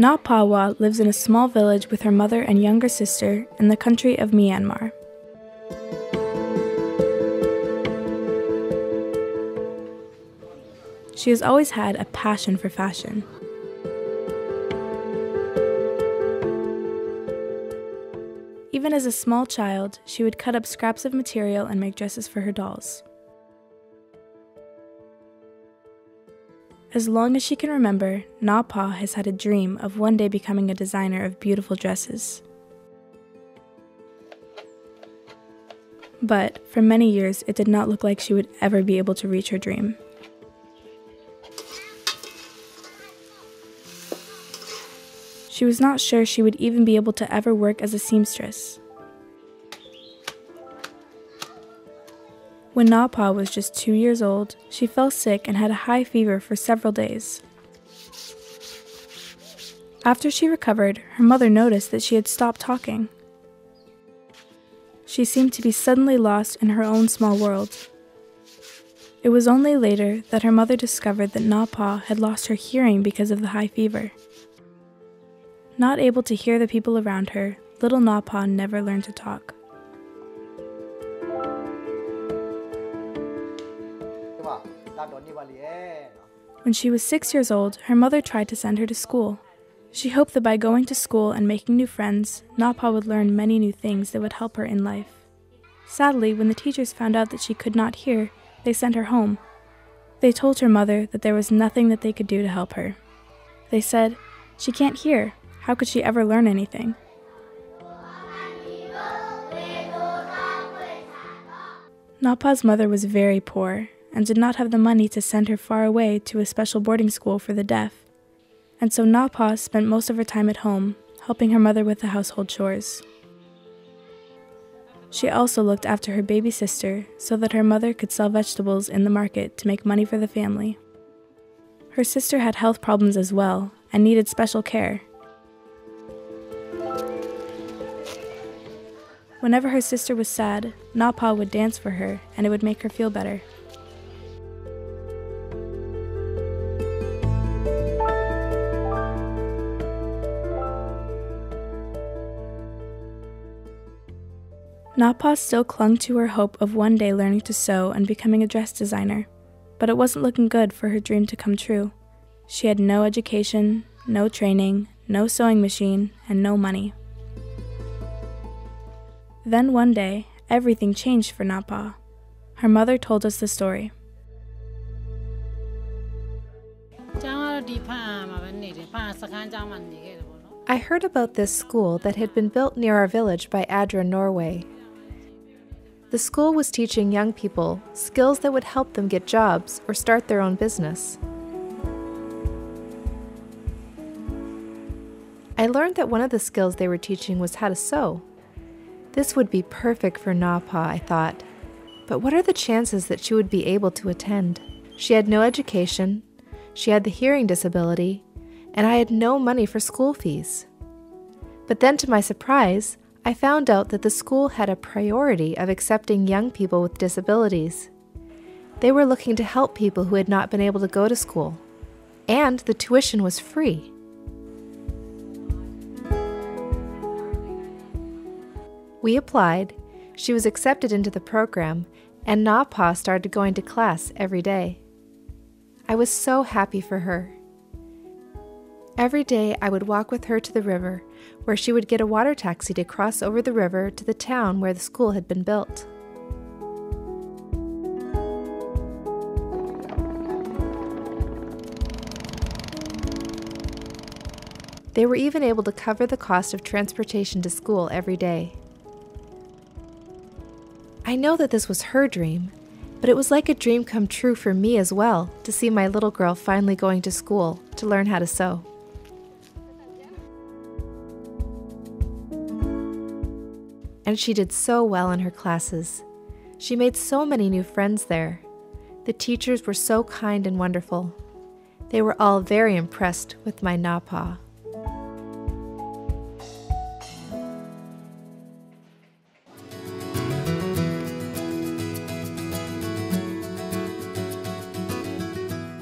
Naw Paw Wah lives in a small village with her mother and younger sister in the country of Myanmar. She has always had a passion for fashion. Even as a small child, she would cut up scraps of material and make dresses for her dolls. As long as she can remember, Naw Paw has had a dream of one day becoming a designer of beautiful dresses. But for many years, it did not look like she would ever be able to reach her dream. She was not sure she would even be able to ever work as a seamstress. When Naw Paw was just two years old, she fell sick and had a high fever for several days. After she recovered, her mother noticed that she had stopped talking. She seemed to be suddenly lost in her own small world. It was only later that her mother discovered that Naw Paw had lost her hearing because of the high fever. Not able to hear the people around her, little Naw Paw never learned to talk. When she was six years old, her mother tried to send her to school. She hoped that by going to school and making new friends, Naw Paw would learn many new things that would help her in life. Sadly, when the teachers found out that she could not hear, they sent her home. They told her mother that there was nothing that they could do to help her. They said, She can't hear. How could she ever learn anything? Naw Paw's mother was very poor and did not have the money to send her far away to a special boarding school for the deaf. And so Naw Paw spent most of her time at home, helping her mother with the household chores. She also looked after her baby sister so that her mother could sell vegetables in the market to make money for the family. Her sister had health problems as well and needed special care. Whenever her sister was sad, Naw Paw would dance for her and it would make her feel better. Naw Paw still clung to her hope of one day learning to sew and becoming a dress designer, but it wasn't looking good for her dream to come true. She had no education, no training, no sewing machine, and no money. Then one day, everything changed for Naw Paw. Her mother told us the story. I heard about this school that had been built near our village by ADRA Norway. The school was teaching young people skills that would help them get jobs or start their own business. I learned that one of the skills they were teaching was how to sew. This would be perfect for Naw Paw, I thought. But what are the chances that she would be able to attend? She had no education, she had the hearing disability, and I had no money for school fees. But then, to my surprise, I found out that the school had a priority of accepting young people with disabilities. They were looking to help people who had not been able to go to school, and the tuition was free. We applied, she was accepted into the program, and Naw Paw started going to class every day. I was so happy for her. Every day I would walk with her to the river, where she would get a water taxi to cross over the river to the town where the school had been built. They were even able to cover the cost of transportation to school every day. I know that this was her dream, but it was like a dream come true for me as well to see my little girl finally going to school to learn how to sew. And she did so well in her classes. She made so many new friends there. The teachers were so kind and wonderful. They were all very impressed with my Naw Paw.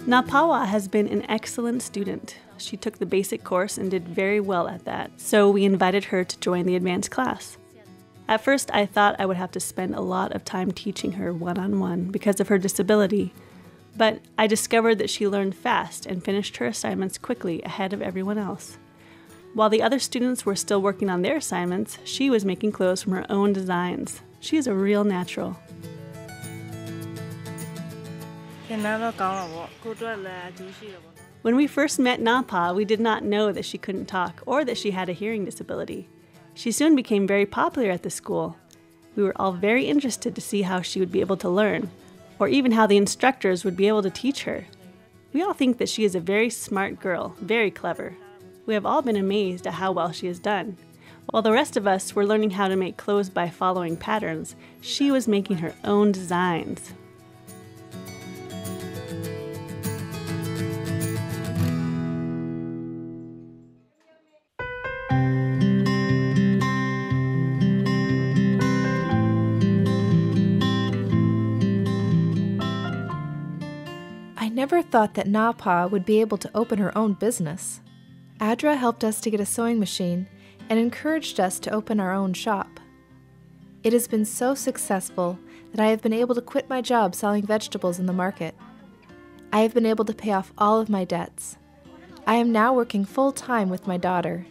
Na Pawa has been an excellent student. She took the basic course and did very well at that, so we invited her to join the advanced class. At first, I thought I would have to spend a lot of time teaching her one on one because of her disability, but I discovered that she learned fast and finished her assignments quickly ahead of everyone else. While the other students were still working on their assignments, she was making clothes from her own designs. She is a real natural. When we first met Naw Paw, we did not know that she couldn't talk or that she had a hearing disability. She soon became very popular at the school. We were all very interested to see how she would be able to learn, or even how the instructors would be able to teach her. We all think that she is a very smart girl, very clever. We have all been amazed at how well she has done. While the rest of us were learning how to make clothes by following patterns, she was making her own designs. Never thought that Naw Paw would be able to open her own business. ADRA helped us to get a sewing machine and encouraged us to open our own shop. It has been so successful that I have been able to quit my job selling vegetables in the market. I have been able to pay off all of my debts. I am now working full time with my daughter.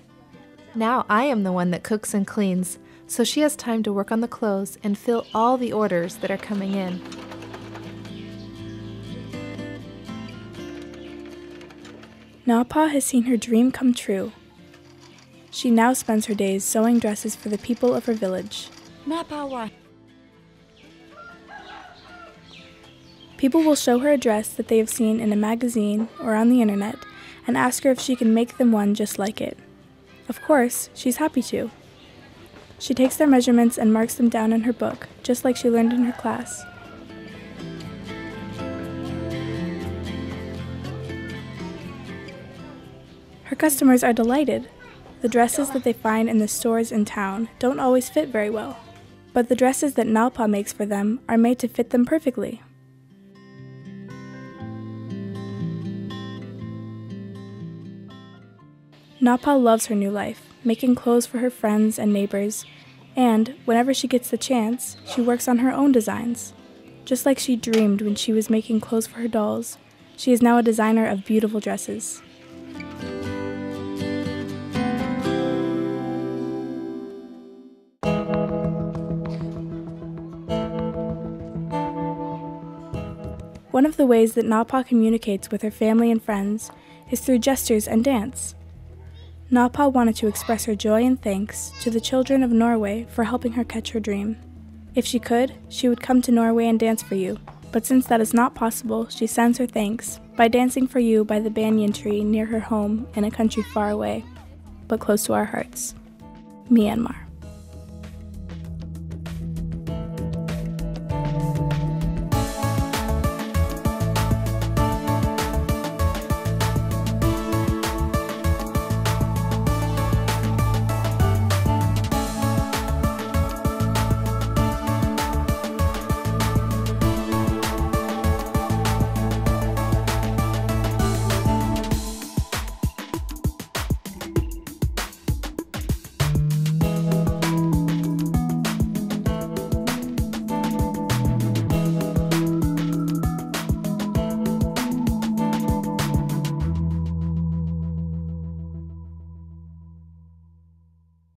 Now I am the one that cooks and cleans, so she has time to work on the clothes and fill all the orders that are coming in. Naw Paw has seen her dream come true. She now spends her days sewing dresses for the people of her village. Naw Paw People will show her a dress that they have seen in a magazine or on the internet and ask her if she can make them one just like it. Of course, she's happy to. She takes their measurements and marks them down in her book, just like she learned in her class. Customers are delighted. The dresses that they find in the stores in town don't always fit very well, but the dresses that Naw Paw makes for them are made to fit them perfectly. Naw Paw loves her new life, making clothes for her friends and neighbors, and whenever she gets the chance, she works on her own designs. Just like she dreamed when she was making clothes for her dolls, she is now a designer of beautiful dresses. One of the ways that Naw Paw communicates with her family and friends is through gestures and dance. Naw Paw wanted to express her joy and thanks to the children of Norway for helping her catch her dream. If she could, she would come to Norway and dance for you, but since that is not possible, she sends her thanks by dancing for you by the banyan tree near her home in a country far away, but close to our hearts Myanmar.